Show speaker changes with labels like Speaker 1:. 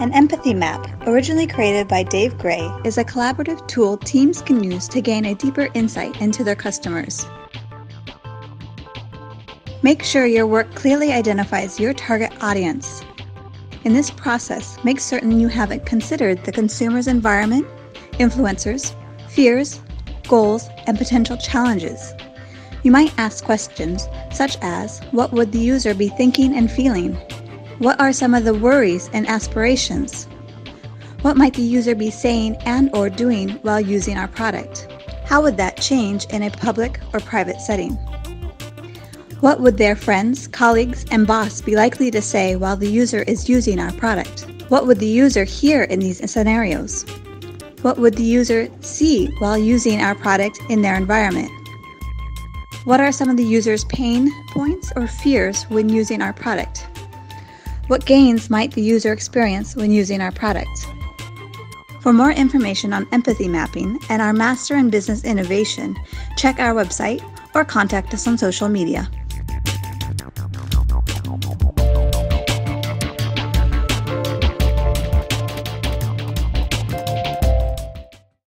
Speaker 1: An empathy map, originally created by Dave Gray, is a collaborative tool teams can use to gain a deeper insight into their customers. Make sure your work clearly identifies your target audience. In this process, make certain you haven't considered the consumer's environment, influencers, fears, goals, and potential challenges. You might ask questions such as What would the user be thinking and feeling? What are some of the worries and aspirations? What might the user be saying and or doing while using our product? How would that change in a public or private setting? What would their friends, colleagues, and boss be likely to say while the user is using our product? What would the user hear in these scenarios? What would the user see while using our product in their environment? What are some of the user's pain points or fears when using our product? What gains might the user experience when using our product? For more information on empathy mapping and our Master in Business Innovation, check our website or contact us on social media.